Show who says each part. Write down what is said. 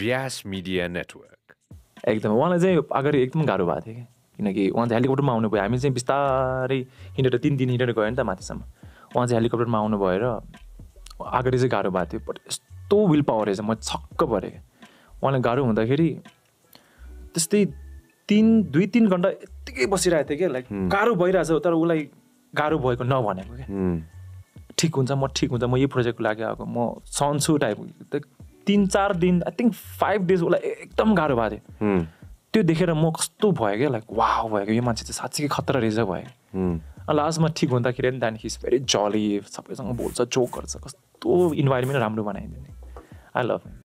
Speaker 1: व्यास media network
Speaker 2: एकदम उहाँलाई चाहिँ अगाडि एकदम गाह्रो भएको थियो कि किनकि उहाँ चाहिँ हेलिकप्टरमा आउनु भयो हामी चाहिँ बिस्तारै हिँडेर तिन दिन हिँडेर गयो नि त माथिसम्म। उहाँ चाहिँ हेलिकप्टरमा आउनु भएर अगाडि चाहिँ गाह्रो भएको थियो। बट यस्तो विल पावर रहेछ। म छक्क परेँ उहाँलाई गाह्रो हुँदाखेरि त्यस्तै तिन दुई तिन घन्टा यत्तिकै बसिरहेको थियो क्या। लाइक गाह्रो भइरहेछ तर उसलाई गाह्रो भएको नभनेको क्या। ठिक हुन्छ म ठिक हुन्छ। म यही प्रोजेक्टको लागि आएको। म सन्छु टाइप तिन चार दिन आई थिङ्क फाइभ डेज उसलाई एकदम गाह्रो भएको थियो त्यो देखेर म कस्तो भयो क्या लाइक वाह भएको यो मान्छे चाहिँ साँच्चीकै खतरा रहेछ भयो लास्टमा ठिक हुँदाखेरि नि त्यहाँदेखि इज भेरी जली सबैसँग बोल्छ जोक गर्छ। कस्तो इन्भाइरोमेन्ट राम्रो बनाइदिने। I love